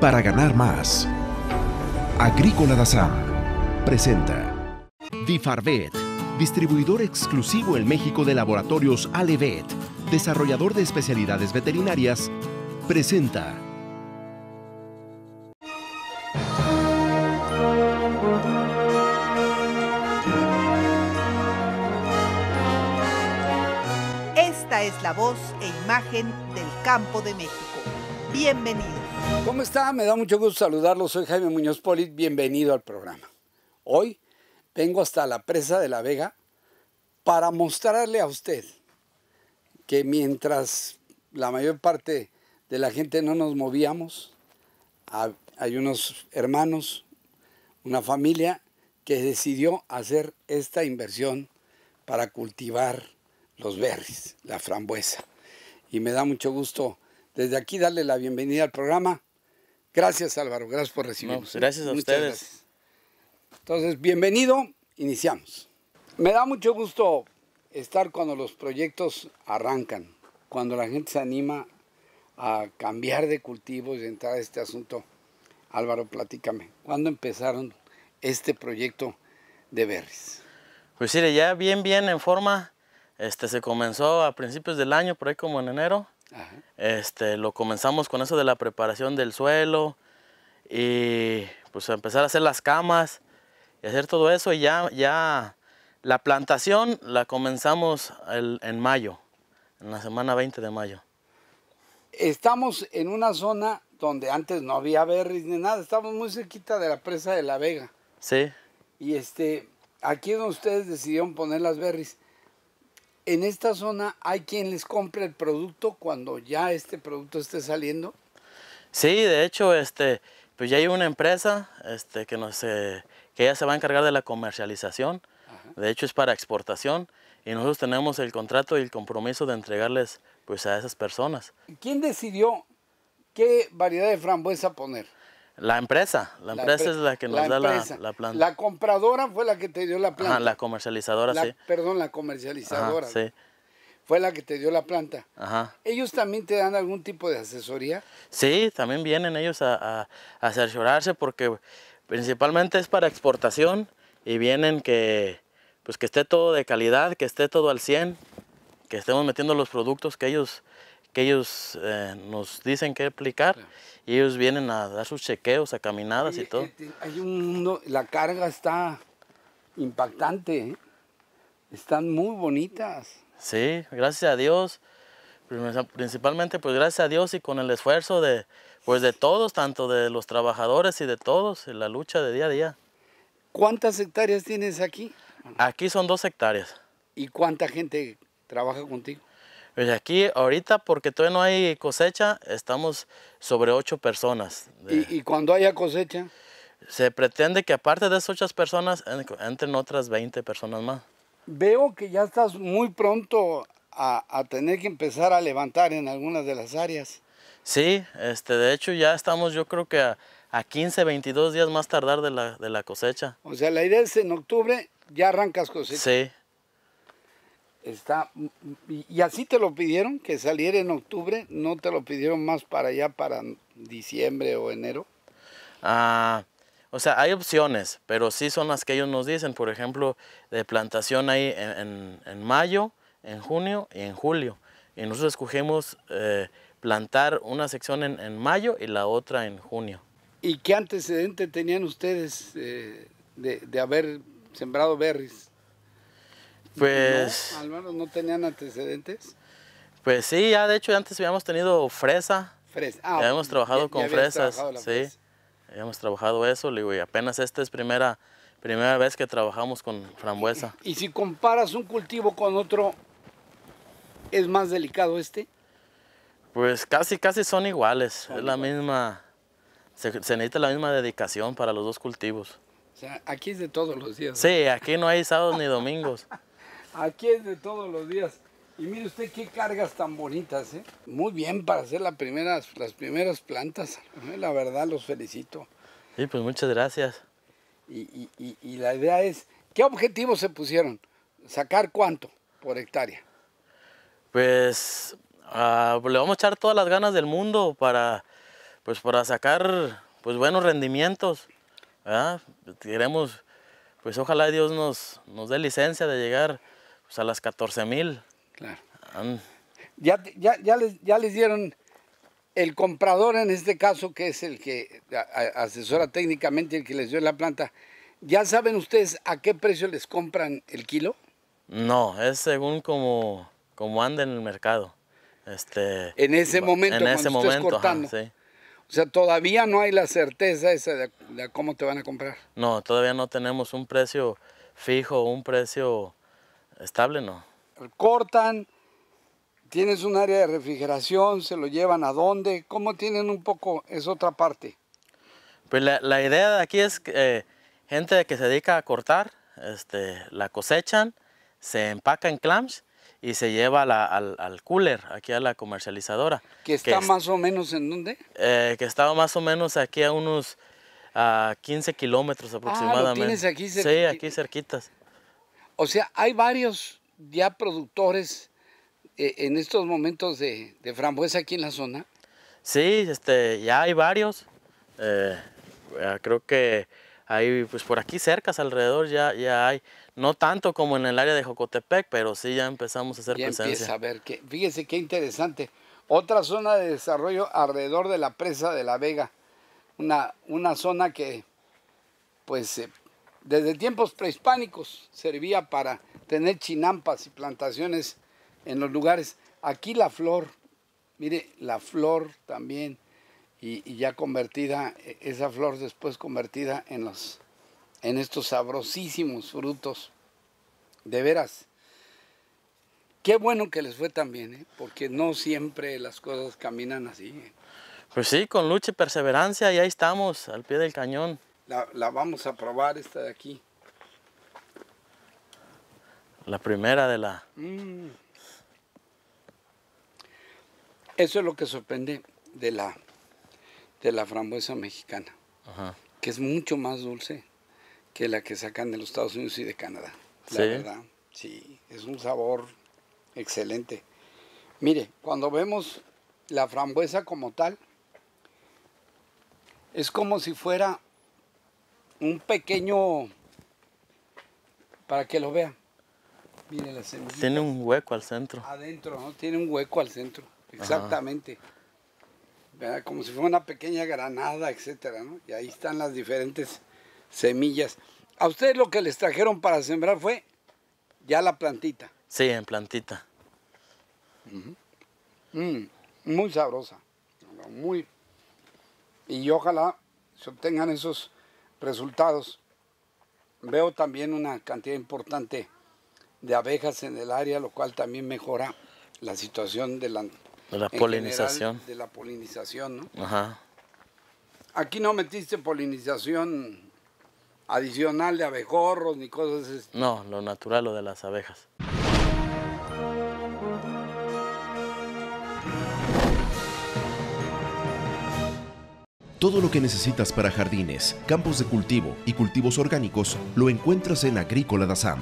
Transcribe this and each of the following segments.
para ganar más. Agrícola Dazam presenta Difarvet, distribuidor exclusivo en México de laboratorios Alevet, desarrollador de especialidades veterinarias, presenta Esta es la voz e imagen del campo de México. Bienvenidos. ¿Cómo está? Me da mucho gusto saludarlos. Soy Jaime Muñoz Polit. Bienvenido al programa. Hoy vengo hasta la presa de la Vega para mostrarle a usted que mientras la mayor parte de la gente no nos movíamos, hay unos hermanos, una familia que decidió hacer esta inversión para cultivar los berries, la frambuesa. Y me da mucho gusto desde aquí darle la bienvenida al programa. Gracias Álvaro, gracias por recibirnos. gracias a ustedes. Entonces, bienvenido, iniciamos. Me da mucho gusto estar cuando los proyectos arrancan, cuando la gente se anima a cambiar de cultivos y entrar a este asunto. Álvaro, platícame, ¿cuándo empezaron este proyecto de berries? Pues sí, ya bien, bien en forma. Este, se comenzó a principios del año, por ahí como en enero. Este, lo comenzamos con eso de la preparación del suelo y pues empezar a hacer las camas y hacer todo eso y ya, ya la plantación la comenzamos en mayo, en la semana 20 de mayo. Estamos en una zona donde antes no había berries ni nada, estamos muy cerquita de la presa de La Vega. Sí. Y este, aquí es donde ustedes decidieron poner las berries en esta zona hay quien les compre el producto cuando ya este producto esté saliendo. Sí, de hecho, este, pues ya hay una empresa este, que, nos, que ya se va a encargar de la comercialización. De hecho, es para exportación y nosotros tenemos el contrato y el compromiso de entregarles pues, a esas personas. ¿Quién decidió qué variedad de frambuesa poner? La empresa, la, empresa es la que nos da la, planta. La compradora fue la que te dio la planta. la comercializadora, sí. Perdón, la comercializadora. sí. Fue la que te dio la planta. Ajá. ¿Ellos también te dan algún tipo de asesoría? Sí, también vienen ellos a, asesorarse porque principalmente es para exportación y vienen que, pues que esté todo de calidad, que esté todo al 100, que estemos metiendo los productos que ellos, que ellos eh, nos dicen que aplicar. Y ellos vienen a dar sus chequeos, a caminadas y todo. Eh, hay un mundo, la carga está impactante, ¿eh? están muy bonitas. Sí, gracias a Dios. Principalmente pues gracias a Dios y con el esfuerzo de, pues, de todos, tanto de los trabajadores y de todos, en la lucha de día a día. ¿Cuántas hectáreas tienes aquí? Aquí son dos hectáreas. ¿Y cuánta gente trabaja contigo? Pues aquí ahorita, porque todavía no hay cosecha, estamos sobre ocho personas. ¿Y, cuando haya cosecha? Se pretende que aparte de esas ocho personas, entren otras 20 personas más. Veo que ya estás muy pronto a, tener que empezar a levantar en algunas de las áreas. Sí, este, de hecho ya estamos yo creo que a, a 15, 22 días más tardar de la, de la cosecha. O sea, la idea es en octubre ya arrancas cosecha. Sí. Está, y así te lo pidieron, que saliera en octubre, no te lo pidieron más para allá, para diciembre o enero. Ah, o sea, hay opciones, pero sí son las que ellos nos dicen, por ejemplo, de plantación ahí en, en, mayo, en junio y en julio. Y nosotros escogemos eh, plantar una sección en, en, mayo y la otra en junio. ¿Y qué antecedente tenían ustedes eh, de, de haber sembrado berries? Pues... ¿No? Álvaro, ¿no tenían antecedentes? Pues sí, ya de hecho antes habíamos tenido fresa. Fresa. Ah, habíamos trabajado con fresas. Sí, habíamos trabajado eso, y apenas esta es primera, primera vez que trabajamos con frambuesa. ¿Y, si comparas un cultivo con otro, es más delicado este? Pues casi, casi son iguales. es la misma, se necesita la misma dedicación para los dos cultivos. O sea, aquí es de todos los días. Sí, aquí no hay sábados ni domingos. Aquí es de todos los días. Y mire usted qué cargas tan bonitas, ¿eh? Muy bien para hacer las primeras, las primeras plantas. ¿eh? La verdad, los felicito. Sí, pues muchas gracias. Y, la idea es, ¿qué objetivos se pusieron? ¿Sacar cuánto por hectárea? Pues ah, le vamos a echar todas las ganas del mundo para, pues para sacar pues buenos rendimientos. Queremos, pues ojalá Dios nos, nos dé licencia de llegar pues, a las 14 mil. Claro. ya, ya, ya, les, ya les dieron el comprador en este caso, que es el que asesora técnicamente, el que les dio la planta, ¿ya saben ustedes a qué precio les compran el kilo? No, es según como, como anda en el mercado. Este, en ese momento, en ese momento, cortando. sí. O sea, todavía no hay la certeza esa de, cómo te van a comprar. No, todavía no tenemos un precio fijo, un precio estable, no. Cortan, tienes un área de refrigeración, se lo llevan a dónde, ¿cómo tienen un poco, es otra parte? Pues la, la idea de aquí es que eh, gente que se dedica a cortar, este, la cosechan, se empaca en clams y se lleva al, al, cooler, aquí a la comercializadora. ¿Que está más o menos en dónde? Eh, que estaba más o menos aquí a unos a 15 kilómetros aproximadamente. Ah, ¿lo tienes aquí cerquitas? Sí, aquí cerquitas. O sea, hay varios ya productores eh, en estos momentos de, de, frambuesa aquí en la zona. Sí, este, ya hay varios. Eh, creo que hay, pues por aquí cerca, alrededor ya, ya hay. No tanto como en el área de Jocotepec, pero sí ya empezamos a hacer ya presencia. Empieza a ver, que, fíjese qué interesante. Otra zona de desarrollo alrededor de la presa de La Vega. Una, una zona que, pues, eh, desde tiempos prehispánicos servía para tener chinampas y plantaciones en los lugares. Aquí la flor, mire, la flor también, y, ya convertida, e, esa flor después convertida en los en estos sabrosísimos frutos. De veras. Qué bueno que les fue tan bien, ¿eh? porque no siempre las cosas caminan así. ¿eh? Pues sí, con lucha y perseverancia, y ahí estamos, al pie del cañón. La, vamos a probar esta de aquí. La primera de la... Mm. Eso es lo que sorprende de la, de la frambuesa mexicana, que es mucho más dulce que la que sacan de los Estados Unidos y de Canadá. La verdad, sí, es un sabor excelente. Mire, cuando vemos la frambuesa como tal, es como si fuera un pequeño, para que lo vean. Mire la semilla. Tiene un hueco al centro. Adentro, ¿no? Tiene un hueco al centro, exactamente. Como si fuera una pequeña granada, etcétera, ¿no? Y ahí están las diferentes semillas. A ustedes lo que les trajeron para sembrar fue ya la plantita. Sí, en plantita. Mm, muy sabrosa. Muy. Y ojalá se obtengan esos resultados. Veo también una cantidad importante de abejas en el área, lo cual también mejora la situación de la, de la polinización. de la polinización, ¿no? Ajá. Aquí no metiste polinización adicional de abejorros ni cosas así. No, lo natural, lo de las abejas. Todo lo que necesitas para jardines, campos de cultivo y cultivos orgánicos lo encuentras en Agrícola Dazam.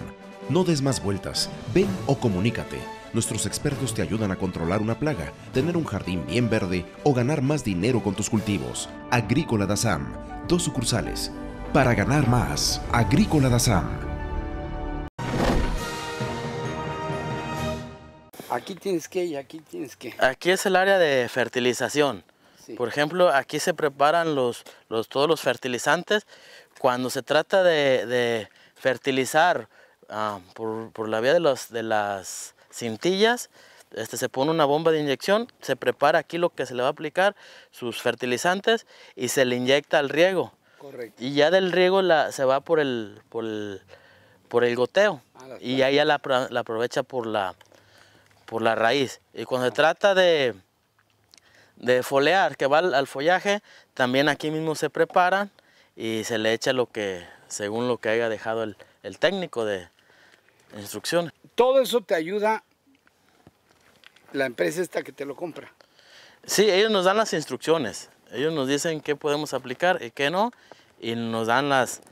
No des más vueltas, ven o comunícate. Nuestros expertos te ayudan a controlar una plaga, tener un jardín bien verde o ganar más dinero con tus cultivos. Agrícola Dazam, dos sucursales, para ganar más, Agrícola Dazam. Aquí tienes que y aquí tienes que. Aquí es el área de fertilización. Por ejemplo, aquí se preparan los, los, todos los fertilizantes. Cuando se trata de, fertilizar ah, por, la vía de, los, de las cintillas, este, se pone una bomba de inyección, se prepara aquí lo que se le va a aplicar, sus fertilizantes, y se le inyecta al riego. Y ya del riego la, se va por el, por el, goteo. Ah, y ahí ya la, aprovecha por la, por la raíz. Y cuando se trata de, de folear, que va al, follaje, también aquí mismo se preparan y se le echa lo que, según lo que haya dejado el, el técnico de instrucciones. Todo eso te ayuda la empresa esta que te lo compra. Sí, ellos nos dan las instrucciones. Ellos nos dicen qué podemos aplicar y qué no, y nos dan las,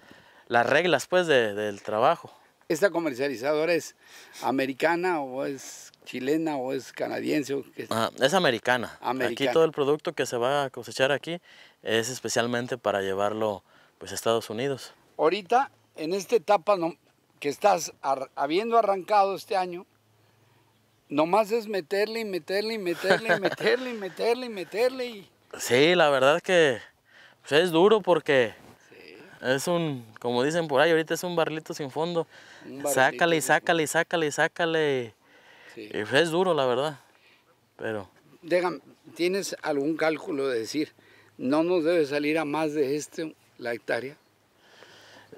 las reglas pues del trabajo. ¿Esta comercializadora es americana o es chilena o es canadiense? O es? es americana. Aquí todo el producto que se va a cosechar aquí es especialmente para llevarlo pues, a Estados Unidos. Ahorita, en esta etapa que estás habiendo arrancado este año, nomás es meterle y meterle y meterle y meterle y meterle y meterle. Sí, la verdad que pues, es duro porque es un, como dicen por ahí, ahorita es un barrilito sin fondo. sácale y sácale y sácale y sácale. Es duro, la verdad. Pero. Déjame, ¿tienes algún cálculo de decir, no nos debe salir a más de este la hectárea?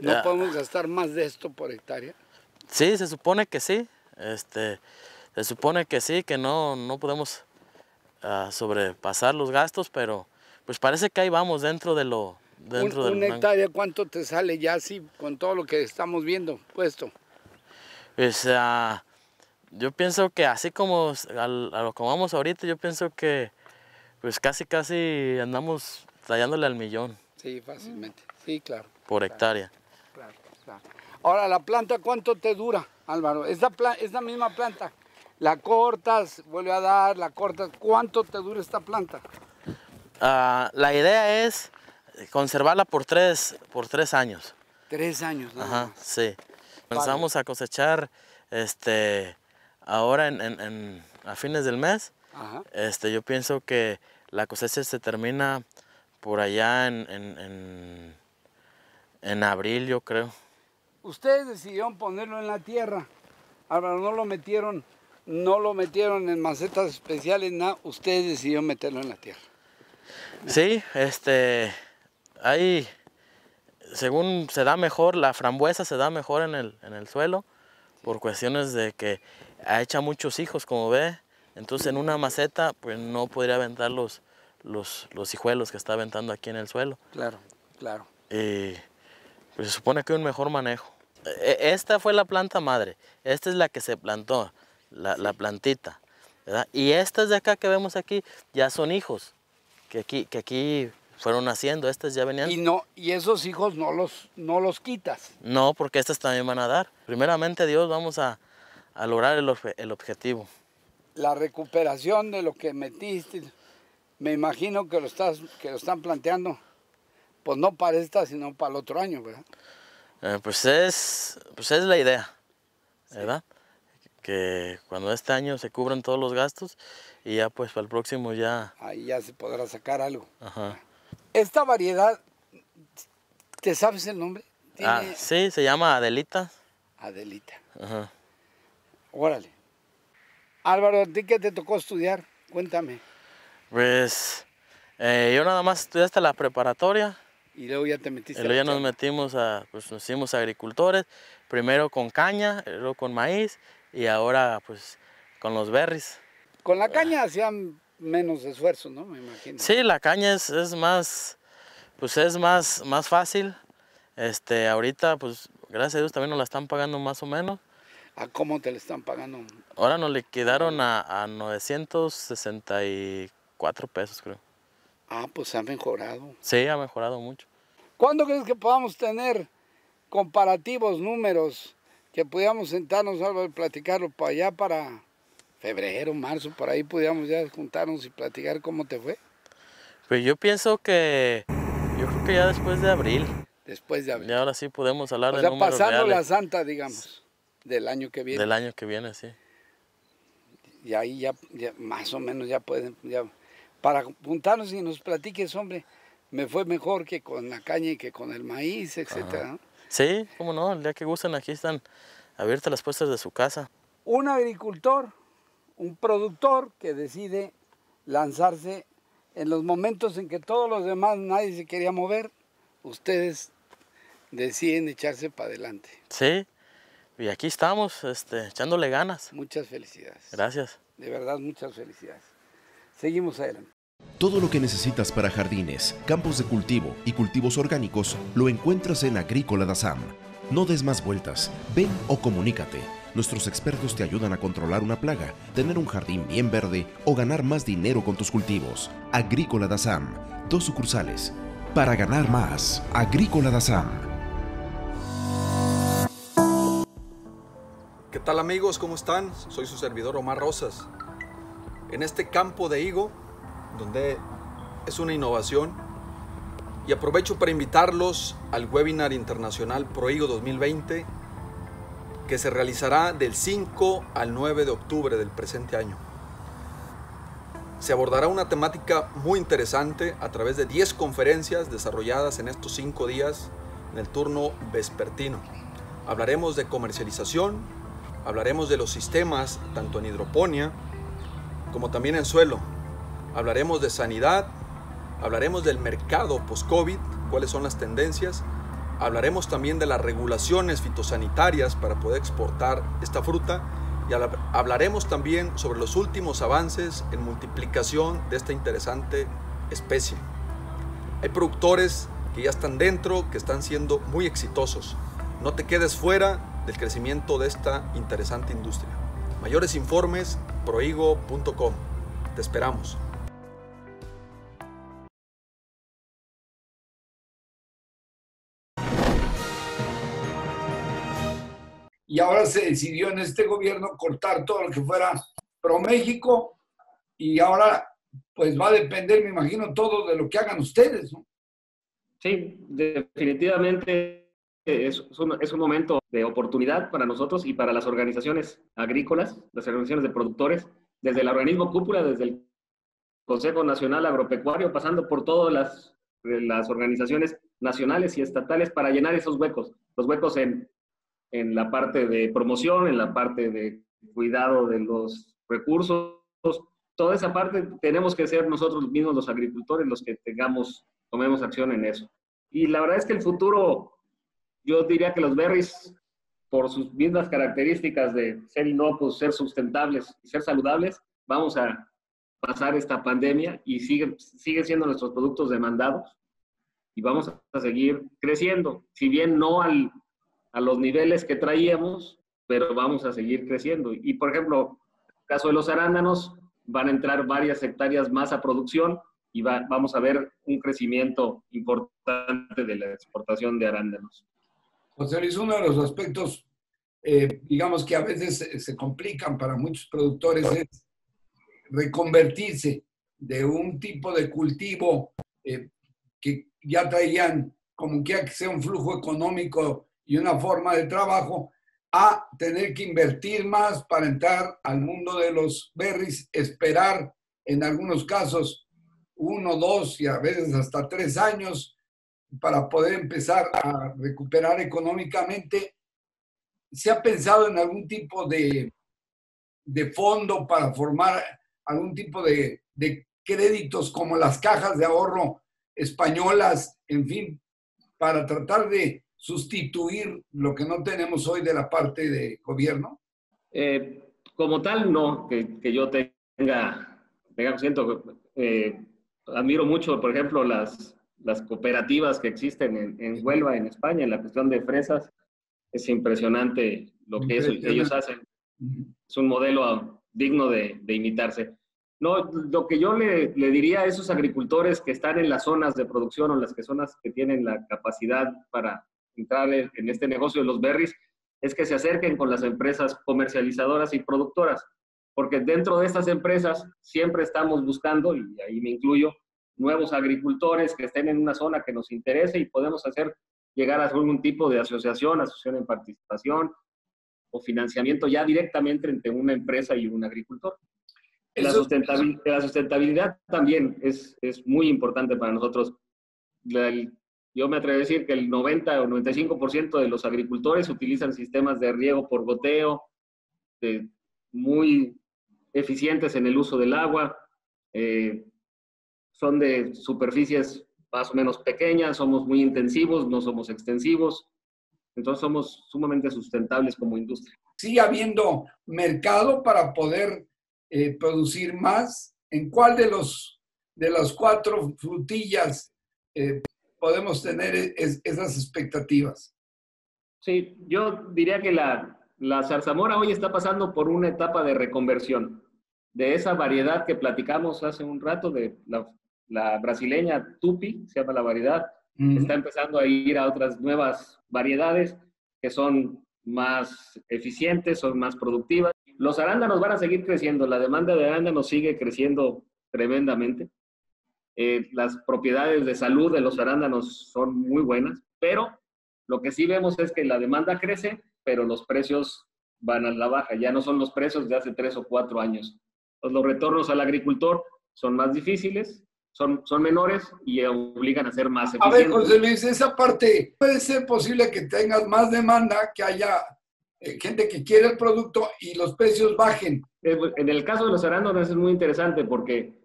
¿No podemos gastar más de esto por hectárea? Sí, se supone que sí. Este, se supone que sí, que no, no podemos ah, sobrepasar los gastos, pero pues parece que ahí vamos dentro de lo, Dentro un, hectárea, ¿cuánto te sale ya así con todo lo que estamos viendo puesto? Pues uh, yo pienso que así como a lo que vamos ahorita, yo pienso que pues casi casi andamos tallándole al millón. Sí, fácilmente. Sí, claro. Por hectárea. Claro, claro. Ahora, ¿la planta cuánto te dura, Álvaro? Esta, esta misma planta, la cortas, vuelve a dar, la cortas, ¿cuánto te dura esta planta? Uh, la idea es conservarla por tres, por tres años. Tres años, ¿no? Ajá, sí. Comenzamos a cosechar este, ahora en, a fines del mes. Ajá. Este, yo pienso que la cosecha se termina por allá en, en, abril, yo creo. Ustedes decidieron ponerlo en la tierra. Álvaro, no lo metieron, no lo metieron en macetas especiales, nada. Ustedes decidieron meterlo en la tierra. Sí, este, ahí, según se da mejor, la frambuesa se da mejor en el, en el suelo, por cuestiones de que ha hecho muchos hijos, como ve. Entonces en una maceta, pues no podría aventar los, los, los hijuelos que está aventando aquí en el suelo. Claro, claro. Y pues se supone que hay un mejor manejo. E, esta fue la planta madre, esta es la que se plantó, la, la plantita. ¿verdad? Y estas de acá que vemos aquí ya son hijos, que aquí, que aquí fueron naciendo, estas ya venían. Y no, y esos hijos no los, no los quitas. No, porque estas también van a dar. Primeramente Dios vamos a, lograr el, el, objetivo. La recuperación de lo que metiste, me imagino que lo estás, que lo están planteando, pues no para esta, sino para el otro año, ¿verdad? Eh, pues es, pues es la idea, ¿verdad? Que cuando este año se cubran todos los gastos y ya pues para el próximo ya... Ahí ya se podrá sacar algo. Ajá. Esta variedad, ¿te sabes el nombre? Ah, sí, se llama Adelita. Adelita. Ajá. Órale. Álvaro, ¿a ti qué te tocó estudiar? Cuéntame. Pues eh, yo nada más estudié hasta la preparatoria. Y luego ya te metiste. Y luego ya nos metimos a, pues nos hicimos agricultores, primero con caña, luego con maíz y ahora pues con los berries. Con la caña hacían menos esfuerzo, ¿no? Me imagino. Sí, la caña es, más, pues es más, más fácil. Este, ahorita, pues, gracias a Dios también nos la están pagando más o menos. ¿A cómo te la están pagando? Ahora nos liquidaron a, a 964 pesos, creo. Ah, pues ha mejorado. Sí, ha mejorado mucho. ¿Cuándo crees que podamos tener comparativos, números, que podamos sentarnos algo y platicarlo para allá, para febrero, marzo, por ahí podíamos ya juntarnos y platicar cómo te fue. Pues yo pienso que, yo creo que ya después de abril. Después de abril. Y ahora sí podemos hablar o de sea, pasando la santa, digamos, del año que viene. Del año que viene, sí. Y ahí ya, más o menos ya pueden, ya, para juntarnos y nos platiques, hombre, me fue mejor que con la caña y que con el maíz, etcétera. Sí, cómo no, el día que gusten aquí están abiertas las puertas de su casa. Un agricultor un productor que decide lanzarse en los momentos en que todos los demás nadie se quería mover, ustedes deciden echarse para adelante. Sí, y aquí estamos, este, echándole ganas. Muchas felicidades. Gracias. De verdad, muchas felicidades. Seguimos adelante. Todo lo que necesitas para jardines, campos de cultivo y cultivos orgánicos lo encuentras en Agrícola Dazam. No des más vueltas, ven o comunícate Nuestros expertos te ayudan a controlar una plaga, tener un jardín bien verde o ganar más dinero con tus cultivos. Agrícola Dazam, dos sucursales. Para ganar más, Agrícola Dazam. ¿Qué tal amigos? ¿Cómo están? Soy su servidor Omar Rosas. En este campo de higo, donde es una innovación, y aprovecho para invitarlos al webinar internacional ProHigo 2020, que se realizará del 5 al 9 de octubre del presente año. Se abordará una temática muy interesante a través de 10 conferencias desarrolladas en estos 5 días en el turno vespertino. Hablaremos de comercialización, Hablaremos de los sistemas, tanto en hidroponía como también en suelo. Hablaremos de sanidad, hablaremos del mercado post-COVID, cuáles son las tendencias. Hablaremos también de las regulaciones fitosanitarias para poder exportar esta fruta y hablaremos también sobre los últimos avances en multiplicación de esta interesante especie. Hay productores que ya están dentro, que están siendo muy exitosos. No te quedes fuera del crecimiento de esta interesante industria. Mayores informes, proigo.com. Te esperamos. Y ahora se decidió en este gobierno cortar todo lo que fuera pro México y ahora pues va a depender, me imagino, todo de lo que hagan ustedes, ¿no? Sí, definitivamente es un, es un, momento de oportunidad para nosotros y para las organizaciones agrícolas, las organizaciones de productores, desde el organismo cúpula, desde el Consejo Nacional Agropecuario, pasando por todas las, las organizaciones nacionales y estatales para llenar esos huecos, los huecos en, en la parte de promoción, en la parte de cuidado de los recursos, toda esa parte tenemos que ser nosotros mismos los agricultores los que tengamos, tomemos acción en eso. Y la verdad es que el futuro yo diría que los berries, por sus mismas características de ser inocuos, ser sustentables y ser saludables, vamos a pasar esta pandemia y siguen, siendo nuestros productos demandados y vamos a seguir creciendo. Si bien no al, a los niveles que traíamos, pero vamos a seguir creciendo. Y por ejemplo, en el caso de los arándanos, van a entrar varias hectáreas más a producción y va, vamos a ver un crecimiento importante de la exportación de arándanos. José Luis, uno de los aspectos, eh, digamos que a veces se, complican para muchos productores es reconvertirse de un tipo de cultivo eh, que ya traían como que sea un flujo económico y una forma de trabajo, a tener que invertir más para entrar al mundo de los berries, esperar en algunos casos uno, dos y a veces hasta tres años para poder empezar a recuperar económicamente. ¿Se ha pensado en algún tipo de, de fondo para formar algún tipo de, de, créditos como las cajas de ahorro españolas, en fin, para tratar de sustituir lo que no tenemos hoy de la parte de gobierno? Eh, como tal, no, que, que yo tenga, tenga siento, eh, admiro mucho, por ejemplo, las, las cooperativas que existen en, en, Huelva, en España, en la cuestión de fresas, es impresionante lo que ellos hacen. Es un modelo digno de, de, imitarse. No, lo que yo le, le, diría a esos agricultores que están en las zonas de producción o las que zonas que tienen la capacidad para entrar en este negocio de los berries, es que se acerquen con las empresas comercializadoras y productoras, porque dentro de estas empresas siempre estamos buscando, y ahí me incluyo, nuevos agricultores que estén en una zona que nos interese y podemos hacer llegar a algún tipo de asociación, asociación en participación o financiamiento ya directamente entre una empresa y un agricultor. La sustentabilidad, la sustentabilidad, también es, es, muy importante para nosotros. Yo me atrevo a decir que el 90 o 95% de los agricultores utilizan sistemas de riego por goteo, muy eficientes en el uso del agua. Eh, son de superficies más o menos pequeñas, somos muy intensivos, no somos extensivos, entonces somos sumamente sustentables como industria. ¿Sigue habiendo mercado para poder eh, producir más? ¿En cuál de los de las cuatro frutillas eh, podemos tener esas expectativas? Sí, yo diría que la, la zarzamora hoy está pasando por una etapa de reconversión de esa variedad que platicamos hace un rato, de la la brasileña Tupi, se llama la variedad, está empezando a ir a otras nuevas variedades que son más eficientes, son más productivas. Los arándanos van a seguir creciendo, la demanda de arándanos sigue creciendo tremendamente. Eh, las propiedades de salud de los arándanos son muy buenas, pero lo que sí vemos es que la demanda crece, pero los precios van a la baja. Ya no son los precios de hace tres o cuatro años. los retornos al agricultor son más difíciles, son, son menores y obligan a ser más eficientes. A ver, José Luis, esa parte, puede ser posible que tengas más demanda, que haya eh, gente que quiere el producto y los precios bajen. En el caso de los arándanos es muy interesante porque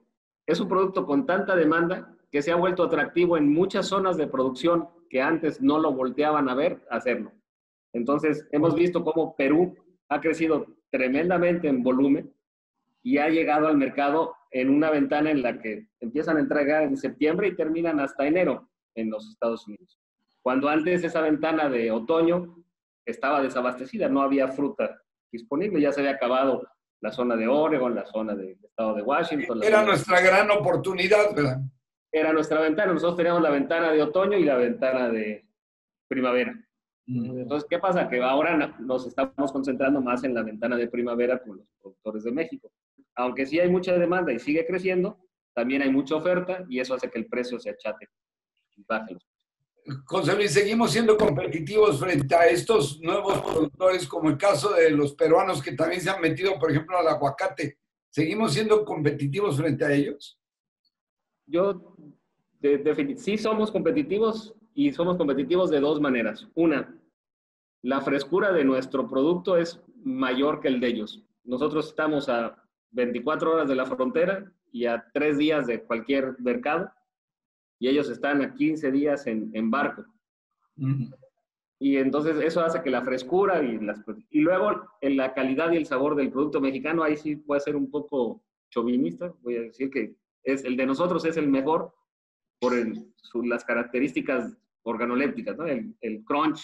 es un producto con tanta demanda que se ha vuelto atractivo en muchas zonas de producción que antes no lo volteaban a ver hacerlo. Entonces, hemos visto cómo Perú ha crecido tremendamente en volumen y ha llegado al mercado en una ventana en la que empiezan a entregar en septiembre y terminan hasta enero en los Estados Unidos. Cuando antes esa ventana de otoño estaba desabastecida, no había fruta disponible, ya se había acabado la zona de Oregon, la zona del estado de Washington. Era nuestra gran oportunidad, ¿verdad? Era nuestra ventana, nosotros teníamos la ventana de otoño y la ventana de primavera. Entonces, ¿qué pasa? Que ahora nos estamos concentrando más en la ventana de primavera con los productores de México. Aunque sí hay mucha demanda y sigue creciendo, también hay mucha oferta y eso hace que el precio se achate y baje. José Luis, seguimos siendo competitivos frente a estos nuevos productores, como el caso de los peruanos que también se han metido, por ejemplo, al aguacate. ¿Seguimos siendo competitivos frente a ellos? Yo, de, sí somos competitivos y somos competitivos de dos maneras. Una, la frescura de nuestro producto es mayor que el de ellos. Nosotros estamos a 24 horas de la frontera y a 3 días de cualquier mercado y ellos están a 15 días en, en barco. Y entonces eso hace que la frescura y las... Y luego en la calidad y el sabor del producto mexicano, ahí sí puede ser un poco chauvinista, voy a decir que es, el de nosotros es el mejor por las características organolépticas, ¿no? el, el crunch,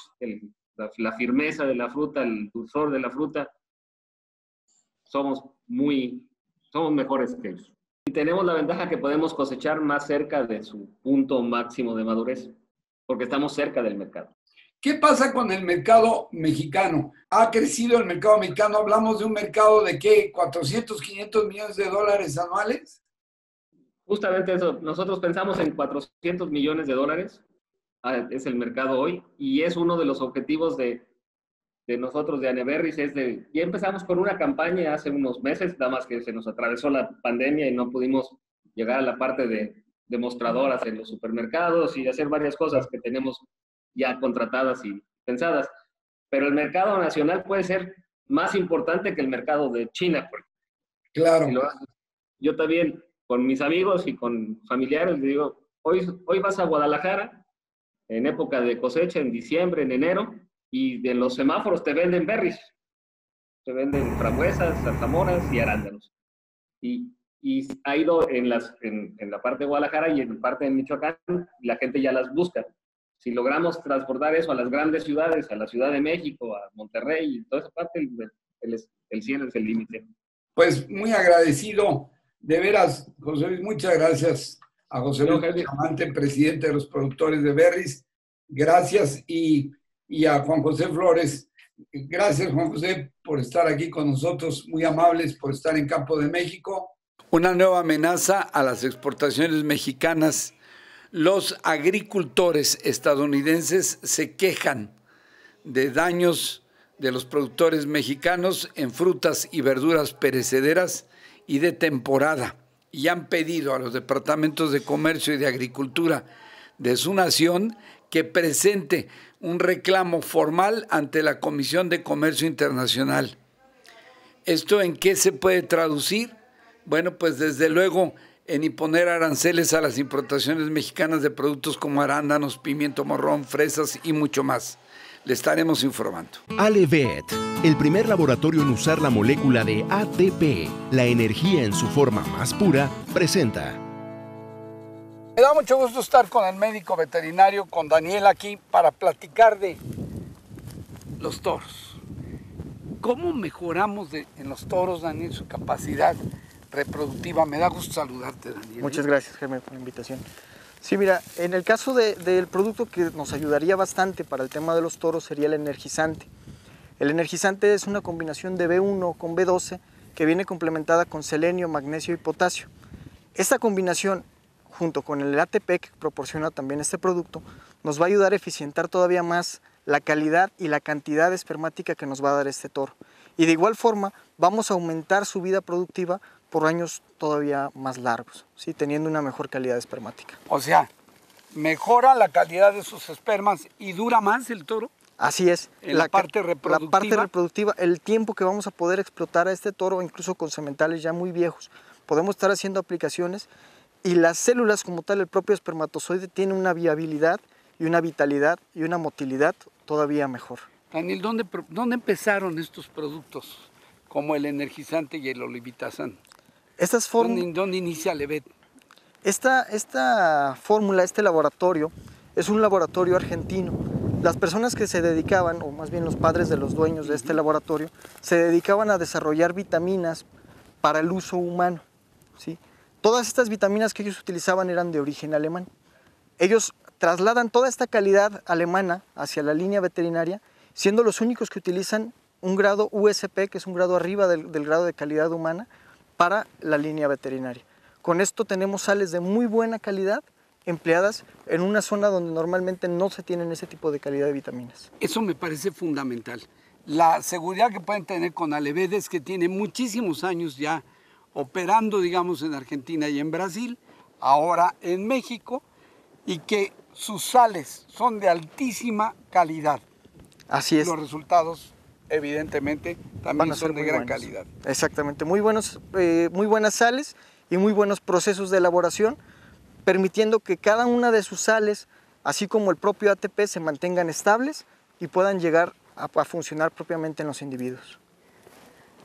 la, firmeza de la fruta, el dulzor de la fruta. Somos muy, somos mejores que ellos. Y tenemos la ventaja que podemos cosechar más cerca de su punto máximo de madurez, porque estamos cerca del mercado. ¿Qué pasa con el mercado mexicano? ¿Ha crecido el mercado mexicano? ¿Hablamos de un mercado de qué? ¿400, 500 millones de dólares anuales? Justamente eso, nosotros pensamos en 400 millones de dólares, ah, es el mercado hoy, y es uno de los objetivos de, de nosotros de Aneberris, es de, ya empezamos con una campaña hace unos meses, nada más que se nos atravesó la pandemia y no pudimos llegar a la parte de demostradoras en los supermercados y hacer varias cosas que tenemos ya contratadas y pensadas. Pero el mercado nacional puede ser más importante que el mercado de China. Claro. yo también con mis amigos y con familiares, le digo, hoy, hoy vas a Guadalajara en época de cosecha, en diciembre, en enero, y de los semáforos te venden berries, te venden frambuesas, zarzamoras y arándanos. Y, y ha ido en, las, en, en, la parte de Guadalajara y en la parte de Michoacán, la gente ya las busca. Si logramos transportar eso a las grandes ciudades, a la Ciudad de México, a Monterrey y toda esa parte, el, el, el cielo es el límite. Pues muy agradecido de veras, José Luis, muchas gracias a José Luis Amante, presidente de los productores de Berries. Gracias y, y a Juan José Flores. Gracias, Juan José, por estar aquí con nosotros, muy amables por estar en Campo de México. Una nueva amenaza a las exportaciones mexicanas. Los agricultores estadounidenses se quejan de daños de los productores mexicanos en frutas y verduras perecederas y de temporada y han pedido a los departamentos de comercio y de agricultura de su nación que presente un reclamo formal ante la Comisión de Comercio Internacional. ¿Esto en qué se puede traducir? Bueno, pues desde luego en imponer aranceles a las importaciones mexicanas de productos como arándanos, pimiento marrón, fresas y mucho más. Le estaremos informando. Alevet, el primer laboratorio en usar la molécula de ATP, la energía en su forma más pura, presenta. Me da mucho gusto estar con el médico veterinario, con Daniel aquí, para platicar de los toros. ¿Cómo mejoramos en los toros, Daniel, su capacidad reproductiva? Me da gusto saludarte, Daniel. Muchas gracias, Jaime, por la invitación. Sí, mira, en el caso del producto que nos ayudaría bastante para el tema de los toros sería el energizante. El energizante es una combinación de B1 con B12 que viene complementada con selenio, magnesio y potasio. Esta combinación, junto con el ATP que proporciona también este producto, nos va a ayudar a eficientar todavía más la calidad y la cantidad espermática que nos va a dar este toro. Y de igual forma vamos a aumentar su vida productiva por años todavía más largos, ¿sí? teniendo una mejor calidad espermática. O sea, mejora la calidad de sus espermas y dura más el toro. Así es. la, parte reproductiva. La parte reproductiva, el tiempo que vamos a poder explotar a este toro, incluso con sementales ya muy viejos, podemos estar haciendo aplicaciones y las células como tal, el propio espermatozoide, tiene una viabilidad y una vitalidad y una motilidad todavía mejor. Daniel, ¿dónde, dónde empezaron estos productos como el energizante y el olivitazán? Estas ¿Dónde, ¿Dónde inicia Levet? Esta, esta fórmula, este laboratorio, es un laboratorio argentino. Las personas que se dedicaban, o más bien los padres de los dueños de este laboratorio, se dedicaban a desarrollar vitaminas para el uso humano. ¿sí? Todas estas vitaminas que ellos utilizaban eran de origen alemán. Ellos trasladan toda esta calidad alemana hacia la línea veterinaria, siendo los únicos que utilizan un grado USP, que es un grado arriba del, grado de calidad humana, para la línea veterinaria. Con esto tenemos sales de muy buena calidad empleadas en una zona donde normalmente no se tienen ese tipo de calidad de vitaminas. Eso me parece fundamental. La seguridad que pueden tener con Alevedes, que tiene muchísimos años ya operando, digamos, en Argentina y en Brasil, ahora en México, y que sus sales son de altísima calidad. Así es. Los resultados evidentemente también son de gran buenos. calidad. Exactamente, muy, buenos, eh, muy buenas sales y muy buenos procesos de elaboración, permitiendo que cada una de sus sales, así como el propio ATP, se mantengan estables y puedan llegar a, a funcionar propiamente en los individuos.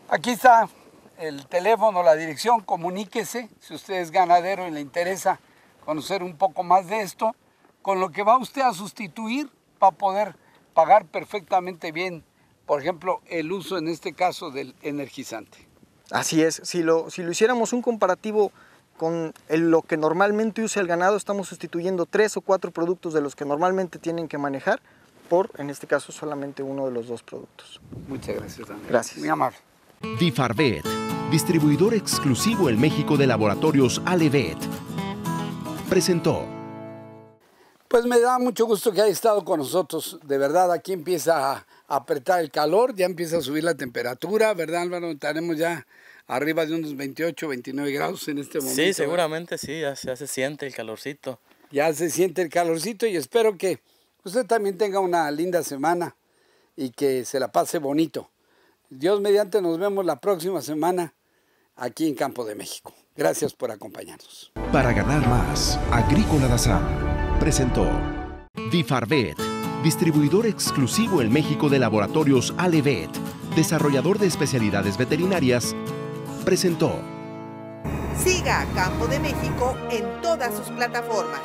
Aquí está el teléfono, la dirección, comuníquese si usted es ganadero y le interesa conocer un poco más de esto, con lo que va usted a sustituir para poder pagar perfectamente bien, por ejemplo, el uso en este caso del energizante. Así es, si lo, si lo hiciéramos un comparativo con el- lo que normalmente usa el ganado, estamos sustituyendo tres o cuatro productos de los que normalmente tienen que manejar por, en este caso, solamente uno de los dos productos. Muchas gracias, Daniel. Gracias. Muy amable. Difarvet, distribuidor exclusivo en México de laboratorios Alevet, presentó. Pues me da mucho gusto que haya estado con nosotros. De verdad, aquí empieza a apretar el calor, ya empieza a subir la temperatura, ¿verdad, Álvaro? Estaremos ya arriba de unos 28, 29 grados en este momento. Sí, ¿verdad? seguramente sí, ya, se- ya se siente el calorcito. Ya se siente el calorcito y espero que usted también tenga una linda semana y que se la pase bonito. Dios mediante nos vemos la próxima semana aquí en Campo de México. Gracias por acompañarnos. Para ganar más, Agrícola Dazam presentó Difarvet, distribuidor exclusivo en México de laboratorios Alevet, desarrollador de especialidades veterinarias, presentó. Siga a Campo de México en todas sus plataformas.